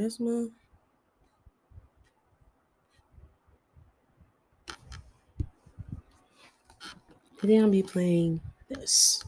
Karisma. And then I'll be playing this.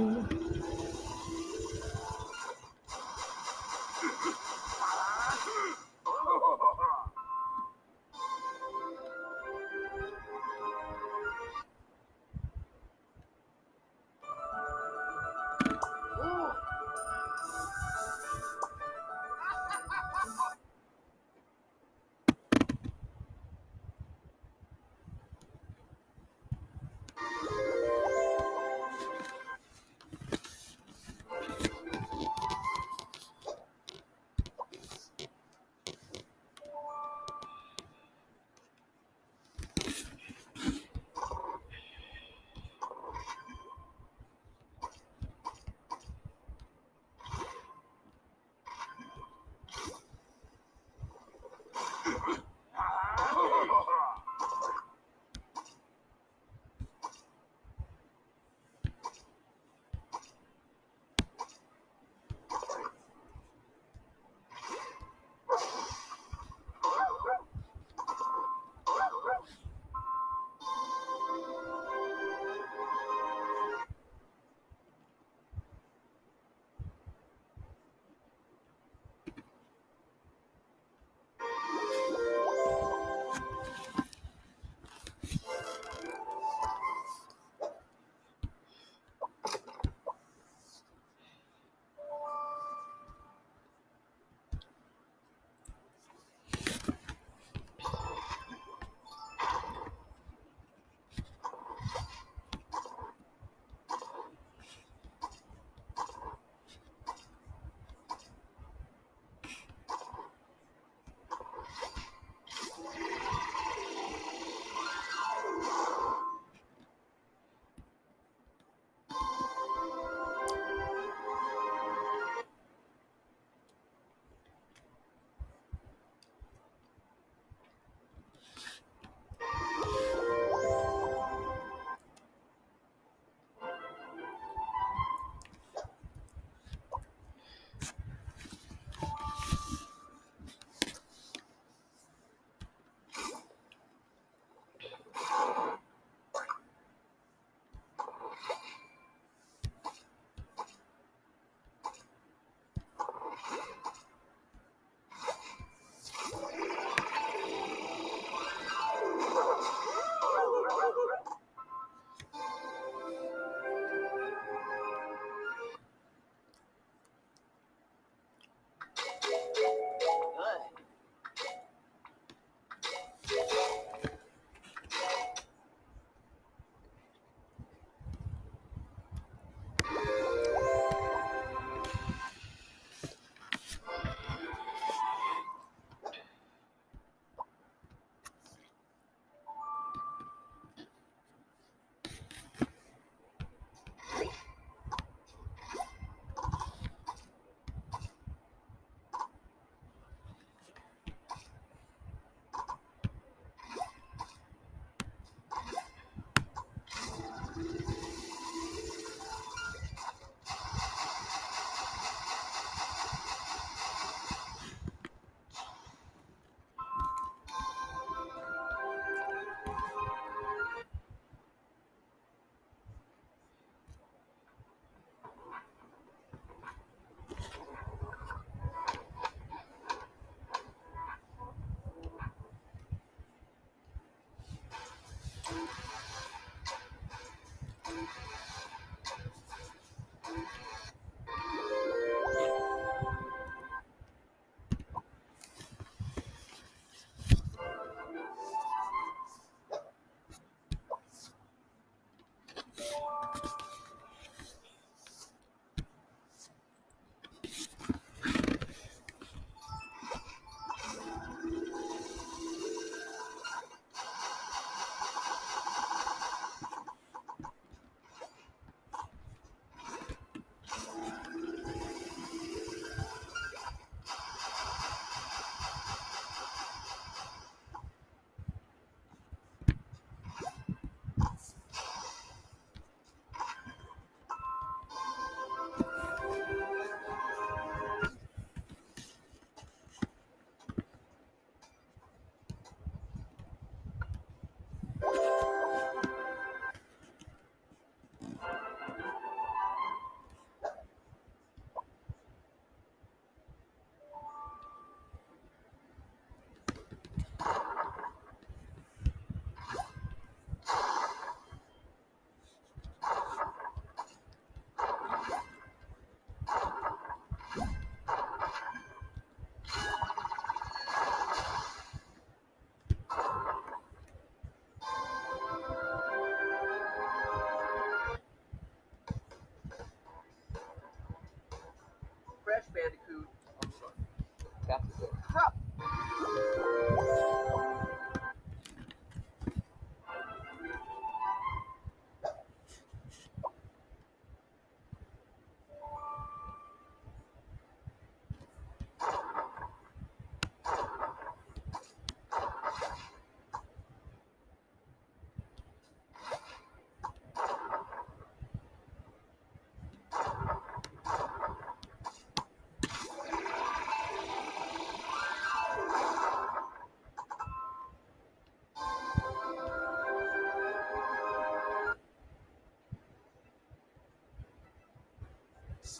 Ooh.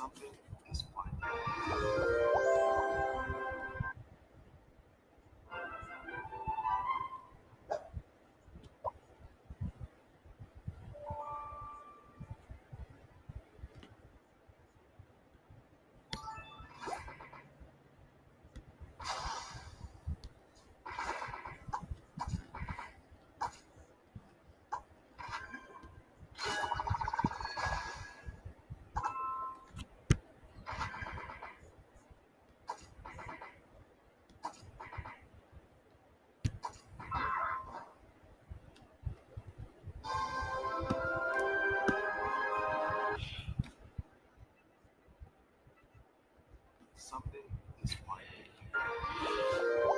Something Something is fine.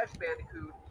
Crash Bandicoot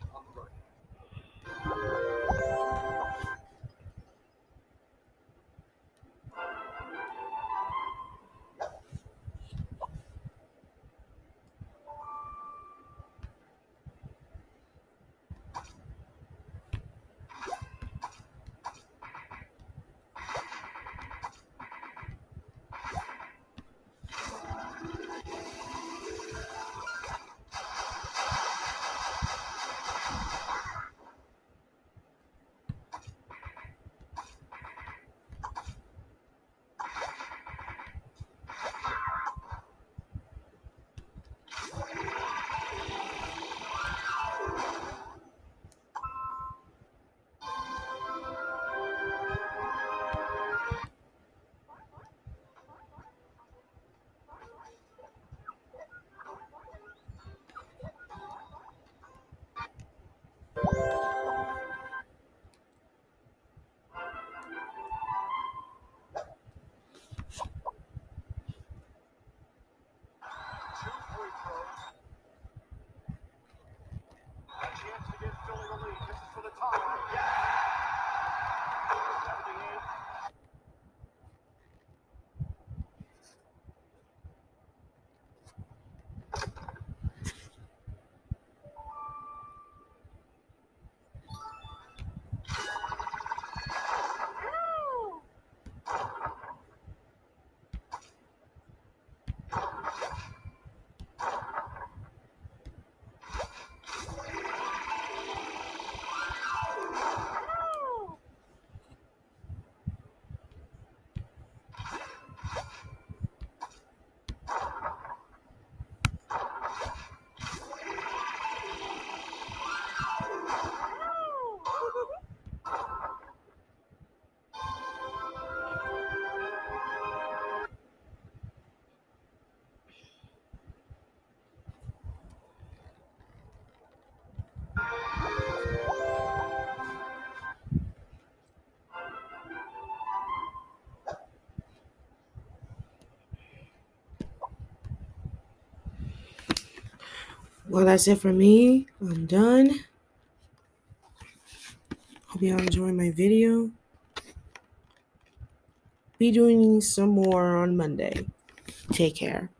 Well, that's it for me. I'm done. Hope y'all enjoy my video. Be doing some more on Monday. Take care.